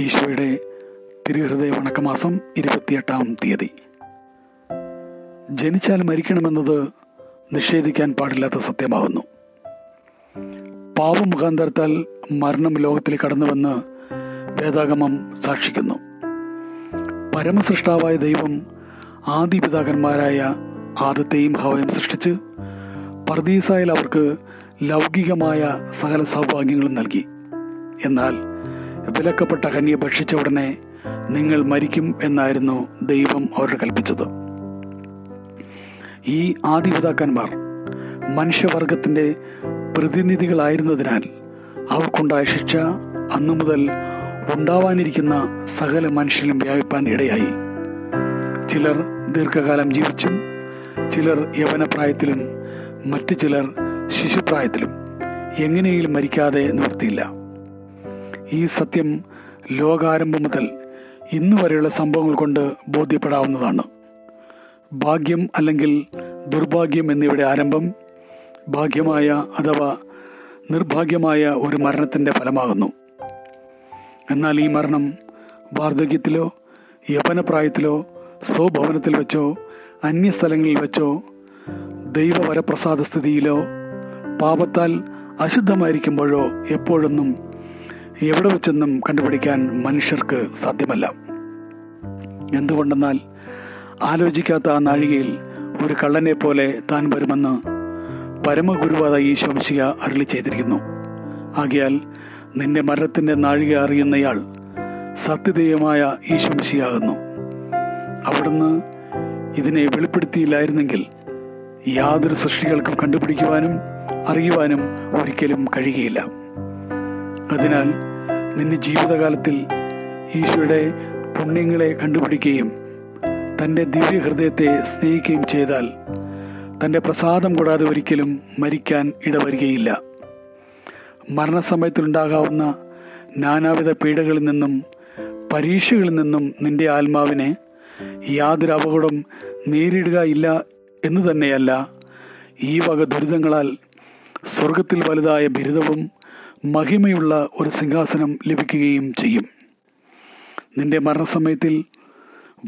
ഈശോയുടെ തിരുഹൃദയ വണക്കമാസം ഇരുപത്തിയെട്ടാം തീയതി. ജനിച്ചാൽ മരിക്കണമെന്നത് നിഷേധിക്കാൻ പാടില്ലാത്ത സത്യമാകുന്നു. പാവമുഖാന്തരത്താൽ മരണം ലോകത്തിൽ കടന്നുവെന്ന് വേദാഗമം സാക്ഷിക്കുന്നു. പരമസൃഷ്ടാവായ ദൈവം ആദിപിതാകന്മാരായ ആദത്തെയും ഹവയും സൃഷ്ടിച്ച് പർദീസായിൽ അവർക്ക് ലൗകികമായ സകല സൗഭാഗ്യങ്ങളും നൽകി. എന്നാൽ വിലക്കപ്പെട്ട കന്യെ ഭക്ഷിച്ച ഉടനെ നിങ്ങൾ മരിക്കും എന്നായിരുന്നു ദൈവം അവരോട് കൽപ്പിച്ചത്. ഈ ആദിപിതാക്കന്മാർ മനുഷ്യവർഗത്തിന്റെ പ്രതിനിധികളായിരുന്നതിനാൽ അവർക്കുണ്ടായ ശിക്ഷ അന്നു മുതൽ ഉണ്ടാവാനിരിക്കുന്ന സകല മനുഷ്യനും വ്യാപിപ്പാൻ ഇടയായി. ചിലർ ദീർഘകാലം ജീവിച്ചും ചിലർ യവനപ്രായത്തിലും മറ്റു ചിലർ ശിശുപ്രായത്തിലും. എങ്ങനെയും മരിക്കാതെ നിവർത്തിയില്ല ഈ സത്യം ലോകാരംഭം മുതൽ ഇന്ന് വരെയുള്ള സംഭവങ്ങൾ കൊണ്ട് ബോധ്യപ്പെടാവുന്നതാണ്. ഭാഗ്യം അല്ലെങ്കിൽ ദുർഭാഗ്യം എന്നിവയുടെ ആരംഭം ഭാഗ്യമായ അഥവാ നിർഭാഗ്യമായ ഒരു മരണത്തിന്റെ ഫലമാകുന്നു. എന്നാൽ ഈ മരണം വാർദ്ധക്യത്തിലോ യവനപ്രായത്തിലോ സ്വഭവനത്തിൽ വെച്ചോ അന്യസ്ഥലങ്ങളിൽ വെച്ചോ ദൈവവരപ്രസാദ സ്ഥിതിയിലോ പാപത്താൽ അശുദ്ധമായിരിക്കുമ്പോഴോ എപ്പോഴൊന്നും എവിടെ വെച്ചെന്നും കണ്ടുപിടിക്കാൻ മനുഷ്യർക്ക് സാധ്യമല്ല. എന്തുകൊണ്ടെന്നാൽ ആലോചിക്കാത്ത ആ നാഴികയിൽ ഒരു കള്ളനെ പോലെ താൻ വരുമെന്ന് പരമഗുരുവാദ ഈശോംശിക അരളി ചെയ്തിരിക്കുന്നു. ആകയാൽ നിന്റെ മരണത്തിന്റെ നാഴിക അറിയുന്നയാൾ സത്യദേയമായ ഈശോംശിയാകുന്നു അവിടുന്ന് ഇതിനെ വെളിപ്പെടുത്തിയില്ലായിരുന്നെങ്കിൽ യാതൊരു സൃഷ്ടികൾക്കും കണ്ടുപിടിക്കുവാനും അറിയുവാനും ഒരിക്കലും കഴിയുകയില്ല. അതിനാൽ നിന്റെ ജീവിതകാലത്തിൽ ഈശോയുടെ പുണ്യങ്ങളെ കണ്ടുപിടിക്കുകയും തന്റെ ദിവ്യഹൃദയത്തെ സ്നേഹിക്കുകയും ചെയ്താൽ തന്റെ പ്രസാദം കൂടാതെ ഒരിക്കലും മരിക്കാൻ ഇടവരികയില്ല. മരണസമയത്തിലുണ്ടാകാവുന്ന നാനാവിധ പീഡകളിൽ നിന്നും പരീക്ഷകളിൽ നിന്നും നിന്റെ ആത്മാവിനെ യാതൊരു അപകടം നേരിടുക ഇല്ല എന്ന് തന്നെയല്ല ഈ വക ദുരിതങ്ങളാൽ സ്വർഗത്തിൽ വലുതായ ബിരുദവും മഹിമയുള്ള ഒരു സിംഹാസനം ലഭിക്കുകയും ചെയ്യും. നിന്റെ മരണസമയത്തിൽ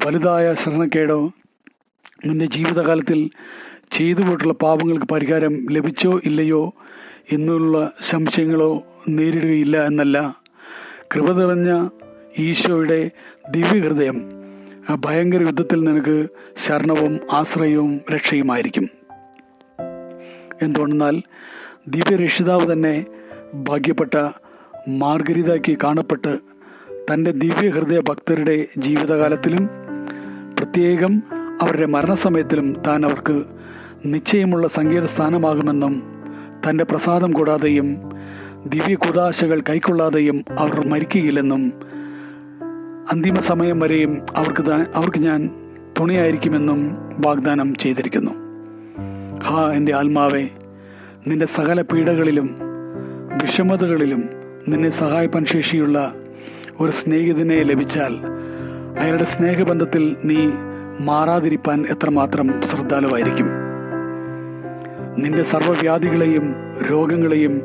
വലുതായ ശരണക്കേടോ നിന്റെ ജീവിതകാലത്തിൽ ചെയ്തു പോയിട്ടുള്ള പാപങ്ങൾക്ക് പരിഹാരം ലഭിച്ചോ ഇല്ലയോ എന്നുള്ള സംശയങ്ങളോ നേരിടുകയില്ല എന്നല്ല. കൃപ നിറഞ്ഞ ഈശോയുടെ ദിവ്യഹൃദയം ആ ഭയങ്കര യുദ്ധത്തിൽ നിനക്ക് ശരണവും ആശ്രയവും രക്ഷയുമായിരിക്കും. എന്തുകൊണ്ടെന്നാൽ ദിവ്യരക്ഷിതാവ് തന്നെ ഭാഗ്യപ്പെട്ട മാർഗരിതാക്കി കാണപ്പെട്ട് തന്റെ ദിവ്യഹൃദയ ഭക്തരുടെ ജീവിതകാലത്തിലും പ്രത്യേകം അവരുടെ മരണസമയത്തിലും താൻ അവർക്ക് നിശ്ചയമുള്ള സംഗീത സ്ഥാനമാകുമെന്നും തന്റെ പ്രസാദം കൂടാതെയും ദിവ്യ കുതാശകൾ കൈക്കൊള്ളാതെയും അവർ മരിക്കുകയില്ലെന്നും അന്തിമ സമയം വരെയും അവർക്ക് അവർക്ക് ഞാൻ തുണയായിരിക്കുമെന്നും വാഗ്ദാനം ചെയ്തിരിക്കുന്നു. ഹാ എന്റെ ആത്മാവെ നിന്റെ സകല പീഡകളിലും വിഷമതകളിലും നിന്നെ സഹായിപ്പാൻ ശേഷിയുള്ള ഒരു സ്നേഹിതനെ ലഭിച്ചാൽ അയാളുടെ സ്നേഹബന്ധത്തിൽ നീ മാറാതിരിപ്പാൻ എത്രമാത്രം ശ്രദ്ധാലുവായിരിക്കും. നിന്റെ സർവവ്യാധികളെയും രോഗങ്ങളെയും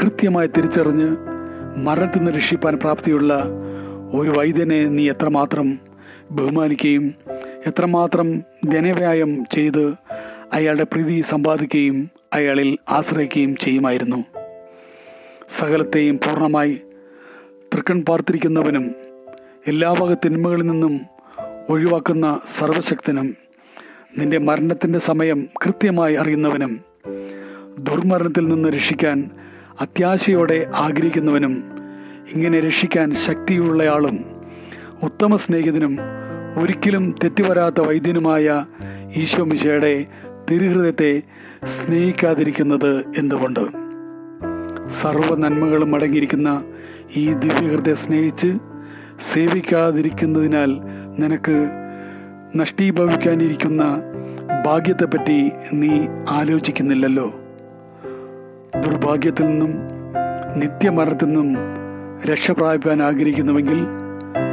കൃത്യമായി തിരിച്ചറിഞ്ഞ് മരണത്തിൽ നിന്ന് രക്ഷിപ്പാൻ പ്രാപ്തിയുള്ള ഒരു വൈദ്യനെ നീ എത്രമാത്രം ബഹുമാനിക്കുകയും എത്രമാത്രം ധനവ്യായം ചെയ്ത് അയാളുടെ പ്രീതി സമ്പാദിക്കുകയും അയാളിൽ ആശ്രയിക്കുകയും ചെയ്യുമായിരുന്നു. സകലത്തെയും പൂർണമായി തൃക്കൺ പാർത്തിരിക്കുന്നവനും എല്ലാ വക തിന്മകളിൽ നിന്നും ഒഴിവാക്കുന്ന സർവശക്തനും നിന്റെ മരണത്തിന്റെ സമയം കൃത്യമായി അറിയുന്നവനും ദുർമരണത്തിൽ നിന്ന് രക്ഷിക്കാൻ അത്യാശയോടെ ആഗ്രഹിക്കുന്നവനും ഇങ്ങനെ രക്ഷിക്കാൻ ശക്തിയുള്ളയാളും ഉത്തമ സ്നേഹിതനും ഒരിക്കലും തെറ്റുവരാത്ത വൈദ്യനുമായ ഈശോ മിശയുടെ തിരുഹൃദയത്തെ സ്നേഹിക്കാതിരിക്കുന്നത് എന്തുകൊണ്ട്? സർവ നന്മകളും അടങ്ങിയിരിക്കുന്ന ഈ ദിവ്യഹൃദയ സ്നേഹിച്ച് സേവിക്കാതിരിക്കുന്നതിനാൽ നിനക്ക് നഷ്ടീഭവിക്കാനിരിക്കുന്ന ഭാഗ്യത്തെപ്പറ്റി നീ ആലോചിക്കുന്നില്ലല്ലോ. ദുർഭാഗ്യത്തിൽ നിന്നും നിത്യമരണത്തിൽ നിന്നും രക്ഷപ്രാപിക്കാൻ ആഗ്രഹിക്കുന്നുവെങ്കിൽ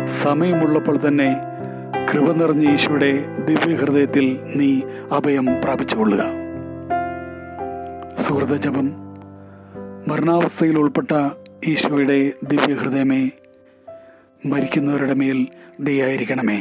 സമയമുള്ളപ്പോൾ തന്നെ കൃപ നിറഞ്ഞ ഈശോയുടെ ദിവ്യഹൃദയത്തിൽ നീ അഭയം പ്രാപിച്ചുകൊള്ളുക. സുഹൃത ജപം മരണാവസ്ഥയിൽ ഉൾപ്പെട്ട ഈശോയുടെ ദിവ്യഹൃദയമേ മരിക്കുന്നവരുടെ മേൽ ദയായിരിക്കണമേ